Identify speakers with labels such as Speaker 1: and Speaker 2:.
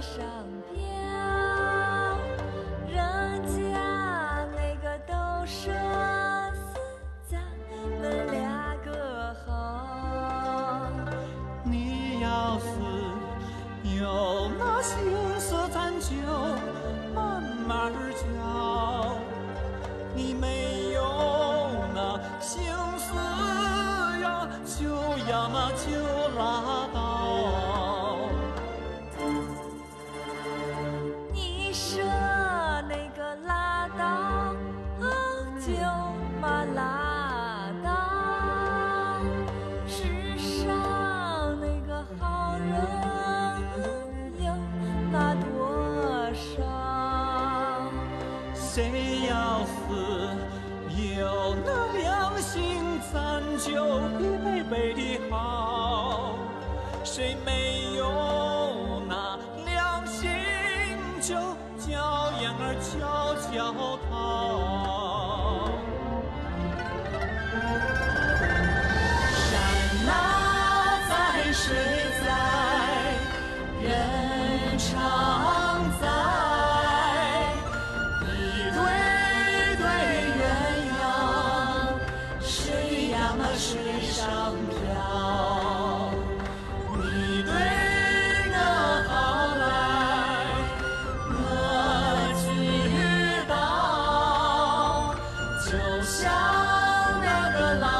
Speaker 1: 上飘，人家那个都说死咱们俩个好，
Speaker 2: 你要是有那心思咱就慢慢交，你没有那心思呀，就要么就拉倒。谁要死有那良心，咱就一辈辈的好；谁没有那良心，就叫燕儿悄悄逃。山啊，在水在，人潮。水上漂你对那好来我知道就像那个老